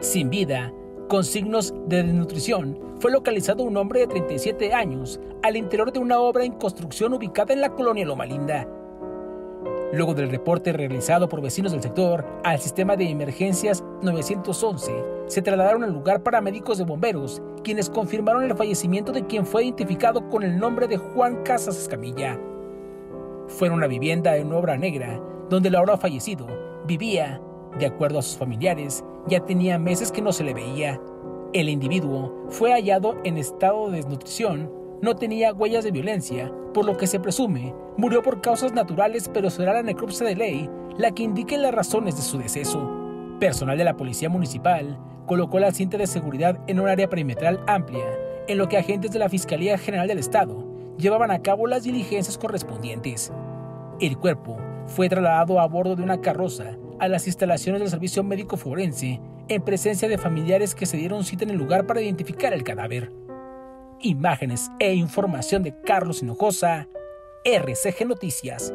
Sin vida, con signos de desnutrición, fue localizado un hombre de 37 años al interior de una obra en construcción ubicada en la colonia Loma Linda. Luego del reporte realizado por vecinos del sector al sistema de emergencias 911, se trasladaron al lugar paramédicos de bomberos, quienes confirmaron el fallecimiento de quien fue identificado con el nombre de Juan Casas Escamilla. Fue en una vivienda en obra negra, donde el ahora fallecido vivía, de acuerdo a sus familiares, ya tenía meses que no se le veía. El individuo fue hallado en estado de desnutrición, no tenía huellas de violencia, por lo que se presume murió por causas naturales, pero será la necropsia de ley la que indique las razones de su deceso. Personal de la Policía Municipal colocó la cinta de seguridad en un área perimetral amplia, en lo que agentes de la Fiscalía General del Estado llevaban a cabo las diligencias correspondientes. El cuerpo fue trasladado a bordo de una carroza a las instalaciones del Servicio Médico Forense en presencia de familiares que se dieron cita en el lugar para identificar el cadáver. Imágenes e información de Carlos Hinojosa, RCG Noticias.